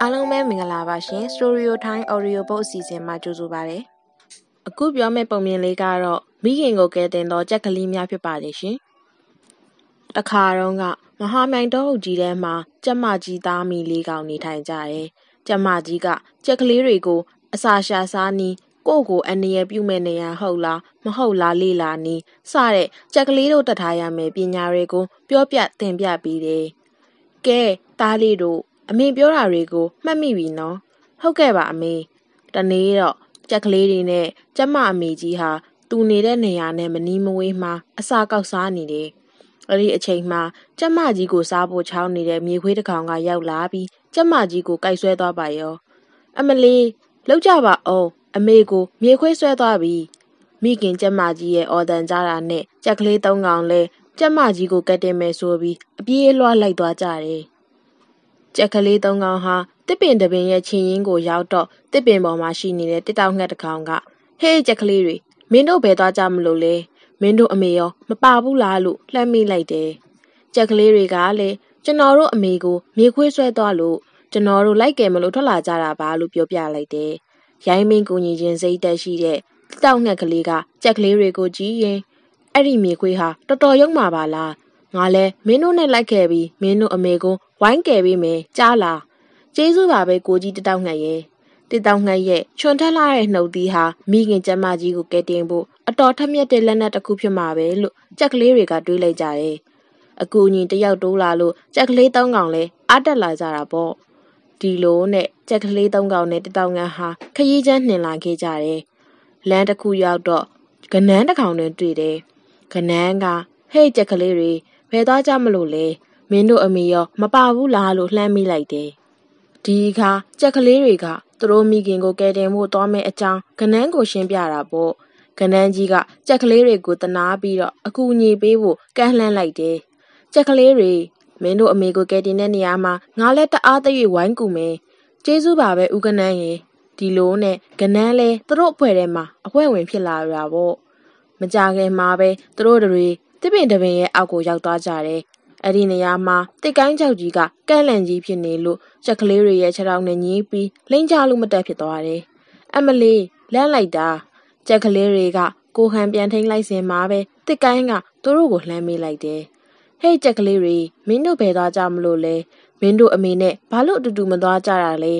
အားလုံးပဲမင်္ဂလာပါရှင် Storio Time Audio Book အစီအစဉ်မှာကြိုဆိုပါရစေ။အခုပြောမယ့်ပုံမြင်လေးကတော့မိခင်ကိုကယ်တင်သောကြက်ကလေးများဖြစ်ပါတယ်ရှင်။တခါတော့ကမဟာမြိုင်တောအုပ်ကြီးထဲမှာကြက်မကြီးသားမီလေးကောင်နေထိုင်ကြတယ်။ကြက်မကြီးကကြက်ကလေးတွေကိုအစာရှာစားနီးကိုကိုအန္တရာယ်ပြုမဲ့နေရဟုတ်လားမဟုတ်လားလေ့လာနီးစတဲ့ကြက်ကလေးတို့တတ်ထားရမယ်ပညာတွေကိုပြောပြသင်ပြပေးတယ်။ ကဲတားလေးတို့အမေပြောတာတွေကိုမှတ်မိပြီနော်ဟုတ်ကဲ့ပါအမေတနေ့တော့ကြက်ကလေးတွေနဲ့ကျမအမေကြီးဟာသူနေတဲ့နေရာနဲ့မနီးမဝေးမှာအစာကောက်စားနေတယ်အဲ့ဒီအချိန်မှာကျမကြီးကိုစားဖို့ချောင်းနေတဲ့မြေခွေးတစ်ကောင်ကရောက်လာပြီးကျမကြီးကိုကြိုက်ဆွဲသွားပါရောအမလီလောက်ကြပါအောင်အမေကိုမြေခွေးဆွဲသွားပြီမိခင်ကျမကြီးရဲ့အော်တန်ကြတာနဲ့ကြက်ကလေးသုံးကောင်လဲ ကျမကြီးကိုကတ်တင်မယ်ဆိုပြီးအပြေးလွှားလိုက်သွားကြတယ်ကြက်ကလေးသုံးကောင်ဟာတစ်ပင်တပင်ရဲ့ခြင်ရင်းကိုရောက်တော့တစ်ပင်ပေါ်မှာရှိနေတဲ့တစ်တောက်ငှက်တစ်ကောင်ကဟေးကြက်ကလေးတွေမင်းတို့ဘယ်သွားကြမလို့လဲမင်းတို့အမေရောမပါဘူးလားလို့လှမ်းမိလိုက်တယ်ကြက်ကလေးတွေကလည်းကျွန်တော်တို့အမေကိုမြေခွေးဆွဲသွားလို့ကျွန်တော်တို့လိုက်ကယ်မလို့ထွက်လာကြတာပါလို့ပြောပြလိုက်တယ်ရိုင်းမင်းကူညီခြင်းစိတ်တက်ရှိတဲ့တောက်ငှက်ကလေးကကြက်ကလေးတွေကိုကြည့်ရင် အဲ့ဒီမြေခွေးဟာတော်တော်ရုံမာပါလားငါလဲမင်းတို့နဲ့လိုက်ခဲ့ပြီးမင်းတို့အမေကိုဝိုင်းကယ်ပေးမယ်ကြားလားကျေးဇူးပါပဲကိုကြီးတတောက်ငှက်ရဲ့တတောက်ငှက်ရဲ့ချွန်ထက်လာတဲ့နှုတ်သီးဟာမိခင်ကျမကြီးကိုကယ်တင်ဖို့အတော်ထမြက်တဲ့လက်နက်တစ်ခုဖြစ်မှာပဲလို့ကြက်ကလေးတွေကတွေးလိုက်ကြတယ်အကူအညီတယောက်တိုးလာလို့ကြက်ကလေးသုံးကောင်လဲအားတက်လာကြတာပေါ့ဒီလိုနဲ့ကြက်ကလေးသုံးကောင်နဲ့တတောက်ငှက်ဟာခရီးချမ်းနှင်လာခဲ့ကြတယ်လမ်းတစ်ခုရောက်တော့ကနန်းတစ်ကောင်နဲ့တွေ့တယ် ကနန်းကဟဲ့ကြက်ကလေးတွေဘယ်သွားကြမလို့လဲမင်းတို့အမေရောမပါဘူးလားလို့လှမ်းမိလိုက်တယ်ဒီအခါကြက်ကလေးတွေကသူတို့မိခင်ကိုကယ်တင်ဖို့သွားမယ့်အကြောင်းကနန်းကိုရှင်းပြတာပေါ့ကနန်းကြီးကကြက်ကလေးတွေကိုတနာပြီးတော့အကူအညီပေးဖို့ကမ်းလှမ်းလိုက်တယ်ကြက်ကလေးတွေမင်းတို့အမေကိုကယ်တင်တဲ့နေရာမှာငါလည်းတအားတရွေဝိုင်းကူမယ်ကျေးဇူးပါပဲဦးကနန်းရေဒီလိုနဲ့ကနန်းလဲသူတို့အဖွဲ့ထဲမှာအဖွဲ့ဝင်ဖြစ်လာရတာပေါ့ မကြခင်မှာပဲသူတို့တွေတစ်ပင်တစ်ပင်ရဲ့အောက်ကိုရောက်သွားကြတယ်အဲ့ဒီနေရာမှာတစ်ကိုင်းကြောက်ကြီးကကန့်လန့်ကြီးဖြစ်နေလို့ချက်ကလေးတွေရဲ့ခြေထောက်နဲ့ညီးပြီးလိမ့်ချလို့မတက်ဖြစ်သွားတယ်။အမလီလန့်လိုက်တာချက်ကလေးတွေကကိုဟန်ပြန်ထိန်လိုက်စင်မှာပဲတစ်ကိုင်းကသူတို့ကိုလှမ်းမေးလိုက်တယ်။ဟေးချက်ကလေးတွေမင်းတို့ဘယ်သွားကြမလို့လဲမင်းတို့အမေနဲ့ဘာလို့အတူတူမသွားကြတာလဲ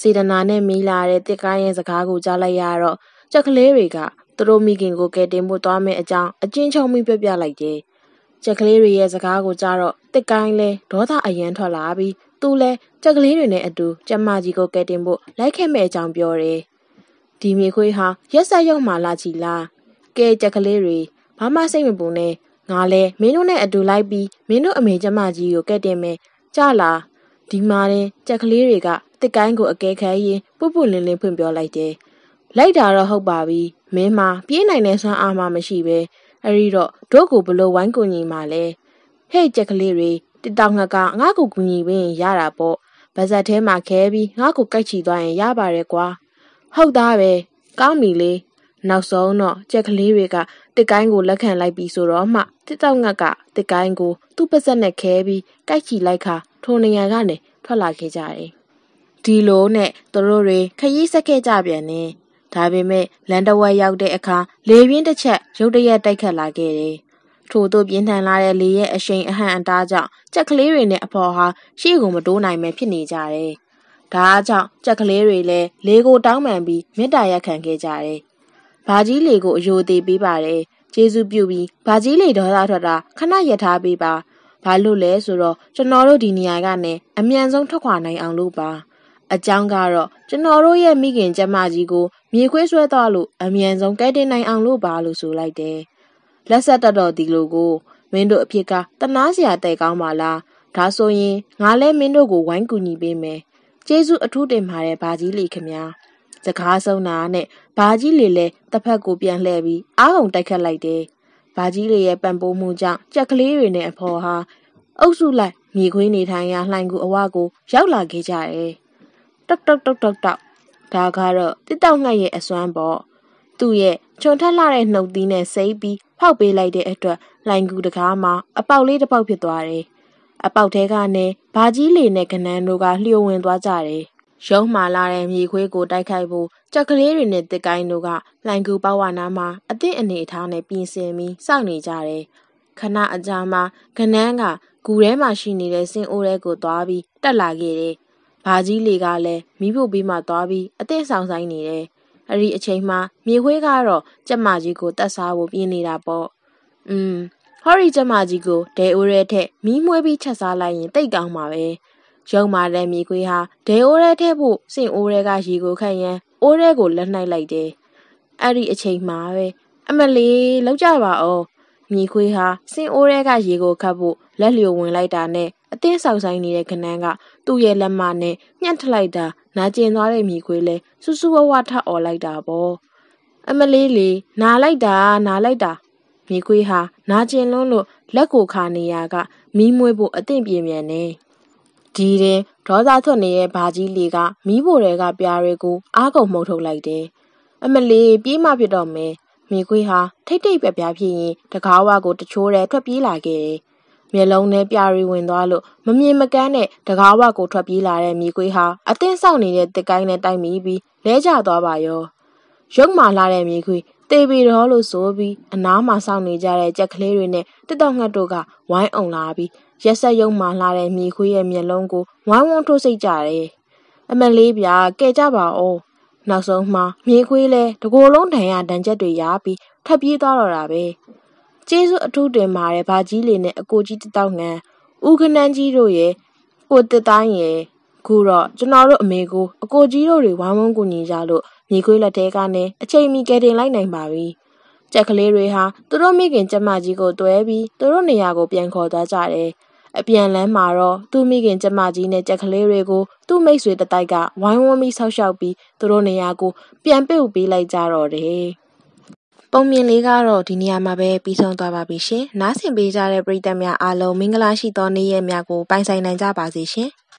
စေတနာနဲ့မိလာတဲ့တစ်ကိုင်းရဲ့စကားကိုကြားလိုက်ရတော့ချက်ကလေးတွေက သူတို့မိခင်ကိုကယ်တင်ဖို့သွားမယ့်အကြောင်းအချင်းချုံမိပြပြလိုက်တယ်။ကြက်ကလေးတွေရဲ့စကားကိုကြားတော့တစ်ကိုင်းလဲဒေါသအယံထွက်လာပြီးသူလဲကြက်ကလေးတွေနဲ့အတူကျမကြီးကိုကယ်တင်ဖို့လိုက်ခဲ့မဲ့အကြောင်းပြောတယ်။ဒီမြေခွေးဟာရက်ဆက်ရုံမှလာချီလား။ကဲကြက်ကလေးတွေဘာမှစိတ်မပူနဲ့ငါလဲမင်းတို့နဲ့အတူလိုက်ပြီးမင်းတို့အမေကျမကြီးကိုကယ်တင်မယ်။ကြလားဒီမှာရင်ကြက်ကလေးတွေကတစ်ကိုင်းကိုအကဲခဲရင်ပုပ်ပုလင်းလင်းဖွင့်ပြောလိုက်တယ်။လိုက်တာတော့ဟုတ်ပါပြီ။ မင်းမှာပြေးနိုင်တဲ့ဆွမ်းအားမှမရှိပဲအဲ့ဒီတော့တို့ကိုဘလို့ဝိုင်းကူညီမှာလဲဟဲ့ကြက်ကလေးတွေတတောင်ငါကငါ့ကိုကူညီပေးရင်ရတာပေါ့ဗဇက်ထဲမှာခဲပြီးငါ့ကိုကြိုက်ချီသွားရင်ရပါတယ်ကွာဟုတ်သားပဲကောင်းပြီလေနောက်ဆုံးတော့ကြက်ကလေးတွေကတစ်ကိုင်းကိုလက်ခံလိုက်ပြီးဆိုတော့မှတစ်တောက်ငတ်ကတစ်ကိုင်းကိုသူ့ပါဇက်နဲ့ခဲပြီးကြိုက်ချီလိုက်ခါထိုနေရန်ကနေထွက်လာခဲ့ကြတယ်ဒီလိုနဲ့သူတို့တွေခရီးဆက်ခဲ့ကြပြန်နေ ဒါပေမဲ့လန်တဝက်ရောက်တဲ့အခါလေပြင်းတစ်ချက်ရုတ်တရက်တိုက်ခတ်လာခဲ့တယ်။ထို့သို့ပြင်းထန်လာတဲ့လေရဲ့အရှိန်အဟန့်အတားကြောင့်ကြက်ကလေးတွေနဲ့အဖော်ဟာရှေ့ကိုမတိုးနိုင်ပဲဖြစ်နေကြတယ်။ဒါကြောင့်ကြက်ကလေးတွေလည်းလေကိုတောင်းပန်ပြီးမေတ္တာရက်ခံခဲ့ကြတယ်။ဘာကြီးလေကိုအယိုသေးပေးပါတယ်။ကျေးဇူးပြုပြီးဘာကြီးလေဒေါသထွက်တာခဏရထားပေးပါ။ဘာလို့လဲဆိုတော့ကျွန်တော်တို့ဒီနေရာကနေအမြန်ဆုံးထွက်ခွာနိုင်အောင်လုပ်ပါ။ အကြောင်းကတော့ကျွန်တော်တို့ရဲ့မိခင်ကျမကြီးကိုမြေခွေးဆွဲသွားလို့အမြန်ဆုံးကဲတင်နိုင်အောင်လို့ပါလို့ဆိုလိုက်တယ်။လက်ဆက်တတော်ဒီလိုကိုမင်းတို့အဖြစ်ကတနာစရာတဲ့ကောင်းပါလား။ဒါဆိုရင်ငါလည်းမင်းတို့ကိုဝိုင်းကူညီပေးမယ်။ကျေးဇူးအထူးတင်ပါတယ်ဘာကြီးလီခင်ဗျာ။စကားဆုံးတာနဲ့ဘာကြီးလီလည်းတစ်ဖက်ကိုပြန်လှည့်ပြီးအားကုန်တိုက်ခတ်လိုက်တယ်။ဘာကြီးလီရဲ့ပံပိုးမှုကြောင့်ကြက်ကလေးတွေနဲ့အဖော်ဟာအုပ်စုလိုက်မြေခွေးနေထိုင်ရာလှိုင်ကူအဝကိုရောက်လာခဲ့ကြတယ် တောက်တောက်တောက်တောက်တောက်ဒါကတော့တစ်တောက်ငှက်ရဲ့အစွမ်းပေါ့သူ့ရဲ့ခြုံထက်လာတဲ့နှုတ်သီးနဲ့စိပ်ပြီးဖောက်ပေးလိုက်တဲ့အတွက်လိုင်ကူတကားမှာအပေါက်လေးတစ်ပေါက်ဖြစ်သွားတယ်အပေါက်ထဲကနေဘာကြီးလီနဲ့ကနန်းတို့ကလျှို့ဝင်သွားကြတယ်။ရုံးမှလာတဲ့မြေခွေးကိုတိုက်ခိုက်ဖို့ကြက်ကလေးတွေနဲ့တစ်ကိုင်းတို့ကလိုင်ကူပေါဝါနာမှာအသင့်အနေအထားနဲ့ပြင်ဆင်ပြီးစောင့်နေကြတယ်။ခဏအကြာမှာကနန်းကဂူထဲမှာရှိနေတဲ့စင်အိုးထဲကိုသွားပြီးတက်လာခဲ့တယ်။ ဘာကြီးလီကလည်းမိဖို့ပြီးမှသွားပြီးအသင့်ဆောင်ဆိုင်နေတယ်။အဲ့ဒီအချိန်မှာမြေခွေးကတော့ကြက်မကြီးကိုတတ်စားဖို့ပြင်းနေတာပေါ့။อืมဟော်ရီကျမကြီးကိုဒဲအိုးရဲထက်မီးမွှေးပြီးချက်စားလိုက်ရင်တိတ်ကောင်းပါပဲရုံမာတဲ့မြေခွေးဟာဒဲအိုးရဲထက်ဖို့စင်အိုးရဲကရေကိုခတ်ရန်အိုးရဲကိုလက်နှိုက်လိုက်တယ်အဲ့ဒီအချိန်မှာပဲအမလေးလောက်ကြပါအောင် မြေခွေးဟာစင်အိုးရဲကရေကိုခတ်ဖို့လက်လျိုဝင်လိုက်တာနဲ့အသင်းဆောက်ဆိုင်နေတဲ့ခနန်းကသူ့ရဲ့လက်မနဲ့ညှက်ထလိုက်တာနာကျင်သွားတဲ့မြေခွေးလဲစူးစူးဝဝထအော်လိုက်တာပေါ့အမလေးလေနာလိုက်တာနာလိုက်တာမြေခွေးဟာနာကျင်လွန်းလို့လက်ကိုခါနေရကမီးမွေးဖို့အသင့်ပြင်မြန်နေဒီရင်ဒေါသထွက်နေတဲ့ဘာကြီးလီကမီးဖိုတွေကပြားတွေကိုအားကုန်မှုတ်ထုတ်လိုက်တယ်အမလီပြေးမှဖြစ်တော့မယ် မြေခွေးဟာထိတ်ထိတ်ပြပြဖြစ်ရင်တကားဝါကိုတချိုးတဲ့ထွက်ပြေးလာခဲ့တယ်မျက်လုံးနဲ့ပြာရီဝင်သွားလို့မမြင်မကန်းနဲ့တကားဝကိုထွက်ပြေးလာတဲ့မြေခွေးဟာအသင်းဆောက်နေတဲ့တစ်ကိုင်းနဲ့တိုက်မိပြီးလဲကျသွားပါရောရုပ်မာလာတဲ့မြေခွေးတေပီတော်လို့ဆိုပြီးအနားမှာစောင့်နေကြတဲ့ကြက်ကလေးတွေနဲ့တက်တော့ငှက်တို့ကဝိုင်းအောင်လာပြီးရက်ဆက်ယုံမှလာတဲ့မြေခွေးရဲ့မျက်လုံးကိုဝိုင်းဝန်းထိုးစိတ်ကြတယ်။အမလေးဗျာကဲကြပါဦး။ နောက်ဆုံးမှမြေခွေးလဲတကိုယ်လုံးဒဏ်ရဒဏ်ချက်တွေရပြီးထပ်ပြေးသွားတော့တာပဲ။ကျေးဇူးအထူးတင်ပါတယ်ဗာကြီးလေးနဲ့အကိုကြီးတတောက်ငံဦးခနန်းကြီးတို့ရဲ့ကိုတစ်တိုင်းရဲ့ခုတော့ကျွန်တော်တို့အမေကိုအကိုကြီးတို့တွေဝိုင်းဝန်းကူညီကြလို့မြေခွေးလက်ထဲကနေအချိန်မီကယ်တင်လိုက်နိုင်ပါပြီ။ကြက်ကလေးတွေဟာသူတို့မိခင်ကျမကြီးကိုတွဲပြီးသူတို့နေရာကိုပြန်ခေါ်သွားကြတယ်။ အပြန်လန်းမှာတော့သူ့မိခင်ကျမကြီးနဲ့ကြက်ကလေးတွေကိုသူ့မိတ်ဆွေတတိုက်ကဝိုင်းဝန်းပြီးဆောက်ရှောက်ပြီးသူတို့နေရာကိုပြန်ပြုတ်ပေးလိုက်ကြတော့တယ်။ပုံမြင်လေးကတော့ဒီနေရာမှာပဲပြီးဆုံးသွားပါပြီရှင်။နားဆင်ပေးကြတဲ့ပရိသတ်များအားလုံးမင်္ဂလာရှိသောနေ့ရက်များကိုပိုင်ဆိုင်နိုင်ကြပါစေရှင်။